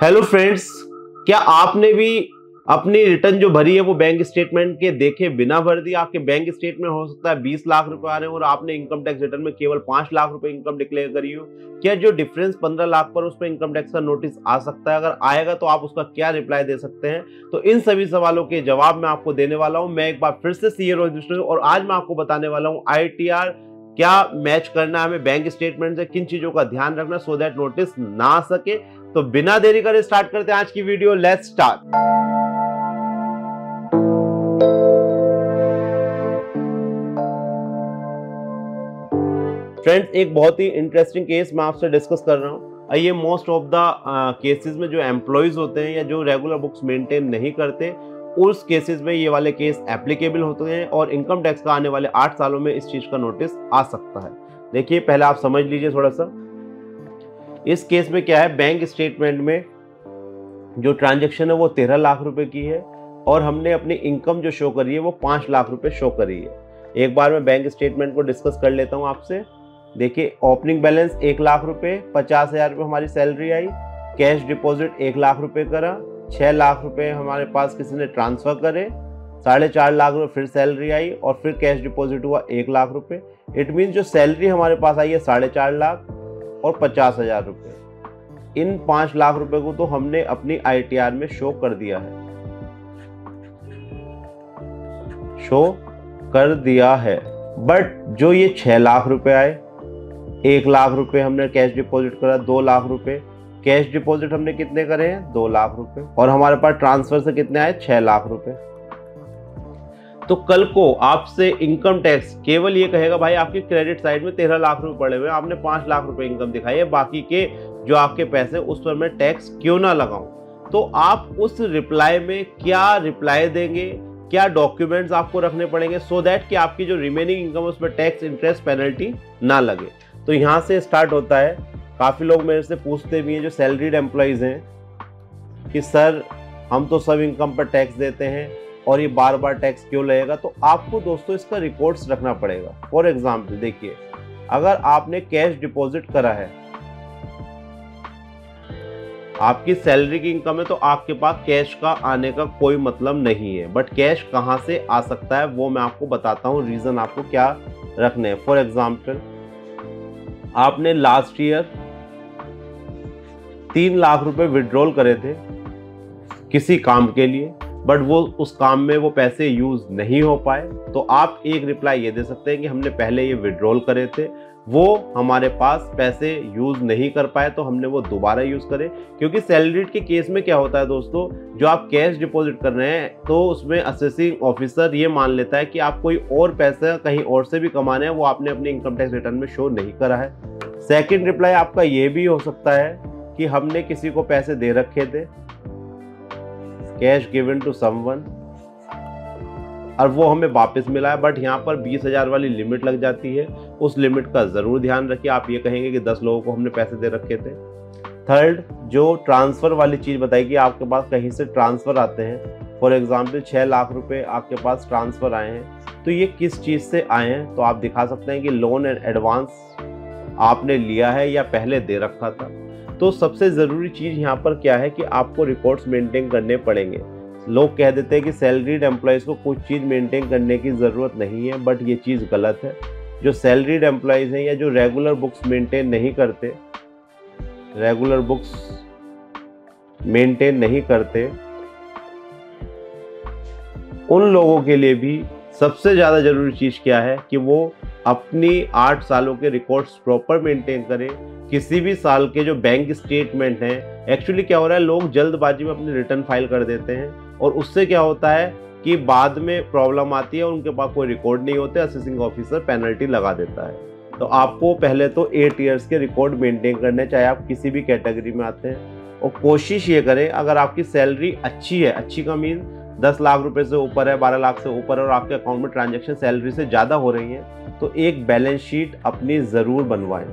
Hello friends क्या आपने भी अपनी रिटर्न जो भरी है वो बैंक स्टेटमेंट के देखे बिना भर दी? आपके बैंक स्टेटमेंट हो सकता है 20 लाख रुपए आ रहे हैं और आपने इनकम टैक्स रिटर्न में केवल 5 लाख रुपए इनकम डिक्लेयर करी हो। क्या जो डिफरेंस 15 लाख पर उस पर इनकम टैक्स का नोटिस आ सकता है? अगर आएगा तो आप उसका क्या रिप्लाई दे सकते हैं? तो इन सभी सवालों के जवाब मैं आपको देने वाला हूँ। मैं एक बार फिर से सी और आज मैं आपको बताने वाला हूँ आई क्या मैच करना है हमें बैंक स्टेटमेंट से, किन चीज़ों का ध्यान रखना सो दैट नोटिस ना सके। तो बिना देरी करे स्टार्ट करते हैं आज की वीडियो लेट्स स्टार्ट फ्रेंड्स एक बहुत ही इंटरेस्टिंग केस मैं आपसे डिस्कस कर रहा हूँ. आइए मोस्ट ऑफ़ द केसेस में जो एम्प्लॉयज़ होते हैं या जो रेगुलर बुक्स मेंटेन नहीं करते, उस केसेस में ये वाले केस एप्लीकेबल होते हैं और इनकम टैक्स का आने वाले आठ सालों में इस चीज़ का नोटिस आ सकता है. देखिए, पहले आप समझ लीजिए थोड़ा सा. इस केस में क्या है बैंक स्टेटमेंट में जो ट्रांजेक्शन है वो तेरह लाख रुपए की है और हमने अपनी इनकम जो शो करी है वो पाँच लाख रुपए शो करी है। एक बार मैं बैंक स्टेटमेंट को डिस्कस कर लेता हूँ आपसे। देखिए ओपनिंग बैलेंस एक लाख रुपए, पचास हज़ार रुपये हमारी सैलरी आई कैश डिपॉजिट एक लाख रुपए करा छः लाख रुपए हमारे पास किसी ने ट्रांसफ़र करे, साढ़े चार लाख रुपए फिर सैलरी आई और फिर कैश डिपॉजिट हुआ एक लाख रुपए। इट मीन जो सैलरी हमारे पास आई है साढ़े चार लाख और पचास हज़ार रुपये। इन पाँच लाख रुपए को तो हमने अपनी आईटीआर में शो कर दिया है। शो कर दिया है। बट जो ये छह लाख रुपए आए, एक लाख रुपए हमने कैश डिपॉजिट करा, दो लाख रुपए कैश डिपॉजिट हमने कितने करे हैं? दो लाख रुपए और हमारे पास ट्रांसफ़र से कितने आए? छह लाख रुपए तो कल को आपसे इनकम टैक्स केवल ये कहेगा, भाई, आपकी क्रेडिट साइड में तेरह लाख रुपए पड़े हुए आपने पाँच लाख रुपए इनकम दिखाई है, बाकी के जो आपके पैसे उस पर मैं टैक्स क्यों ना लगाऊँ? तो आप उस रिप्लाई में क्या रिप्लाई देंगे? क्या डॉक्यूमेंट्स आपको रखने पड़ेंगे सो so दैट कि आपकी जो रिमेनिंग इनकम उस पर टैक्स इंटरेस्ट पेनल्टी ना लगे? तो यहाँ से स्टार्ट होता है। काफ़ी लोग मेरे से पूछते भी हैं, जो सैलरीड एम्प्लॉयज़ हैं, कि, सर, हम तो सब इनकम पर टैक्स देते हैं और ये बार बार टैक्स क्यों लगेगा तो आपको दोस्तों इसका रिकॉर्ड्स रखना पड़ेगा। फॉर एग्ज़ाम्पल देखिए, अगर आपने कैश डिपॉजिट करा है, आपकी सैलरी की इनकम है तो आपके पास कैश का आने का कोई मतलब नहीं है। बट कैश कहाँ से आ सकता है, वो मैं आपको बताता हूँ रीजन आपको क्या रखने हैं। फॉर एग्ज़ाम्पल आपने लास्ट ईयर तीन लाख रुपए विड्रॉल करे थे किसी काम के लिए। बट वो उस काम में वो पैसे यूज़ नहीं हो पाए। तो आप एक रिप्लाई ये दे सकते हैं कि हमने पहले ये विड्रॉल करे थे। वो हमारे पास पैसे यूज़ नहीं कर पाए तो हमने वो दोबारा यूज़ करे। क्योंकि सैलरी के केस में क्या होता है दोस्तों, जो आप कैश डिपॉजिट कर रहे हैं तो उसमें असेसिंग ऑफिसर ये मान लेता है कि आप कोई और पैसा कहीं और से भी कमाने हैं, वो आपने अपने इनकम टैक्स रिटर्न में शो नहीं करा है। सेकेंड रिप्लाई आपका ये भी हो सकता है कि हमने किसी को पैसे दे रखे थे। कैश गिवन टू समवन, और वो हमें वापस मिला है, बट यहाँ पर बीस हज़ार वाली लिमिट लग जाती है। उस लिमिट का ज़रूर ध्यान रखिए। आप ये कहेंगे कि दस लोगों को हमने पैसे दे रखे थे। थर्ड, जो ट्रांसफ़र वाली चीज़ बताई कि आपके पास कहीं से ट्रांसफ़र आते हैं, फॉर एग्ज़ाम्पल छः लाख रुपए आपके पास ट्रांसफ़र आए हैं तो ये किस चीज़ से आए हैं? तो आप दिखा सकते हैं कि लोन एंड एडवांस आपने लिया है या पहले दे रखा था। तो सबसे ज़रूरी चीज़ यहाँ पर क्या है कि आपको रिकॉर्ड्स मेंटेन करने पड़ेंगे। लोग कह देते हैं कि सैलरीड एम्प्लॉयज़ को कुछ चीज़ मेंटेन करने की ज़रूरत नहीं है बट ये चीज़ गलत है। जो सैलरीड एम्प्लॉयज़ हैं या जो रेगुलर बुक्स मेंटेन नहीं करते रेगुलर बुक्स मेंटेन नहीं करते, उन लोगों के लिए भी सबसे ज़्यादा ज़रूरी चीज़ क्या है कि वो अपनी आठ सालों के रिकॉर्ड्स प्रॉपर मेंटेन करें। किसी भी साल के जो बैंक स्टेटमेंट हैं एक्चुअली क्या हो रहा है, लोग जल्दबाजी में अपनी रिटर्न फ़ाइल कर देते हैं। और उससे क्या होता है कि बाद में प्रॉब्लम आती है उनके पास कोई रिकॉर्ड नहीं होते असेसिंग ऑफिसर पेनल्टी लगा देता है। तो आपको पहले तो एट ईयर्स के रिकॉर्ड मेंटेन करने, चाहे आप किसी भी कैटेगरी में आते हैं। और कोशिश ये करें, अगर आपकी सैलरी अच्छी है, अच्छी का मीन दस लाख रुपए से ऊपर है, बारह लाख से ऊपर है, और आपके अकाउंट में ट्रांजेक्शन सैलरी से ज़्यादा हो रही है तो एक बैलेंस शीट अपनी ज़रूर बनवाएँ।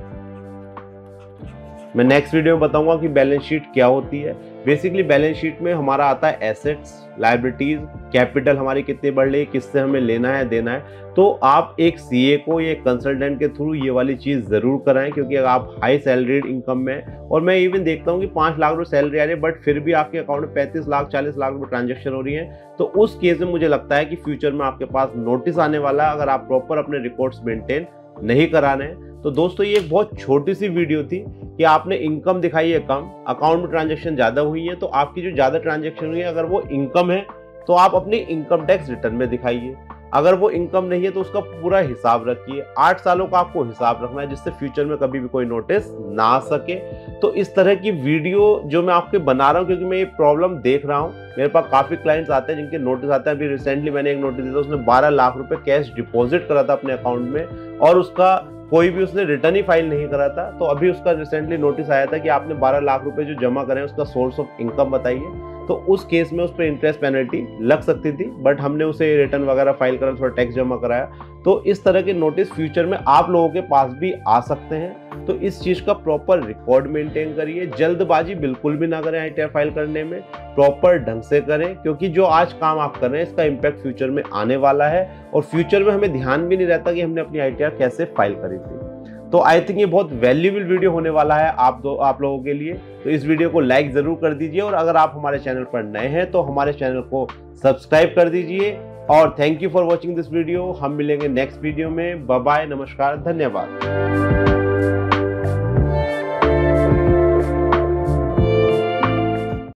मैं नेक्स्ट वीडियो में बताऊँगा कि बैलेंस शीट क्या होती है। बेसिकली बैलेंस शीट में हमारा आता है एसेट्स लाइब्रिटीज कैपिटल हमारी कितनी बढ़ रही है, किससे हमें लेना है, देना है। तो आप एक सीए को या कंसल्टेंट के थ्रू ये वाली चीज़ ज़रूर कराएँ, क्योंकि अगर आप हाई सैलरीड इनकम में और मैं इवन देखता हूँ कि पाँच लाख रुपये सैलरी आ रही है बट फिर भी आपके अकाउंट में पैंतीस लाख, चालीस लाख रुपये ट्रांजेक्शन हो रही है तो उस केस में मुझे लगता है कि फ्यूचर में आपके पास नोटिस आने वाला है, अगर आप प्रॉपर अपने रिकॉर्ड्स मेंटेन नहीं कराने तो दोस्तों, ये एक बहुत छोटी सी वीडियो थी कि आपने इनकम दिखाई है कम, अकाउंट में ट्रांजेक्शन ज़्यादा हुई है तो आपकी जो ज़्यादा ट्रांजेक्शन हुई है, अगर वो इनकम है तो आप अपनी इनकम टैक्स रिटर्न में दिखाइए। अगर वो इनकम नहीं है तो उसका पूरा हिसाब रखिए। आठ सालों का आपको हिसाब रखना है, जिससे फ्यूचर में कभी भी कोई नोटिस ना आ सके। तो इस तरह की वीडियो जो मैं आपके बना रहा हूँ, क्योंकि मैं ये प्रॉब्लम देख रहा हूँ, मेरे पास काफ़ी क्लाइंट्स आते हैं, जिनके नोटिस आते हैं। अभी रिसेंटली मैंने एक नोटिस दिया था, उसने बारह लाख रुपए कैश डिपॉजिट करा था अपने अकाउंट में, और उसका कोई भी उसने रिटर्न ही फ़ाइल नहीं करा था तो अभी उसका रिसेंटली नोटिस आया था कि आपने 12 लाख रुपए जो जमा करें उसका सोर्स ऑफ़ इनकम बताइए। तो उस केस में उस पर इंटरेस्ट पेनल्टी लग सकती थी बट हमने उसे रिटर्न वगैरह फ़ाइल करा, थोड़ा टैक्स जमा कराया। तो इस तरह के नोटिस फ्यूचर में आप लोगों के पास भी आ सकते हैं। तो इस चीज़ का प्रॉपर रिकॉर्ड मेंटेन करिए। जल्दबाजी बिल्कुल भी ना करें आई फ़ाइल करने में। प्रॉपर ढंग से करें, क्योंकि जो आज काम आप कर रहे हैं, इसका इम्पैक्ट फ्यूचर में आने वाला है और फ्यूचर में हमें ध्यान भी नहीं रहता कि हमने अपनी आई कैसे फ़ाइल करी थी। तो आई थिंक ये बहुत वैल्यूबल वीडियो होने वाला है आप दो, आप लोगों के लिए। तो इस वीडियो को लाइक ज़रूर कर दीजिए और अगर आप हमारे चैनल पर नए हैं तो हमारे चैनल को सब्सक्राइब कर दीजिए। और thank you for watching this video हम मिलेंगे नेक्स्ट वीडियो में। बाय नमस्कार, धन्यवाद।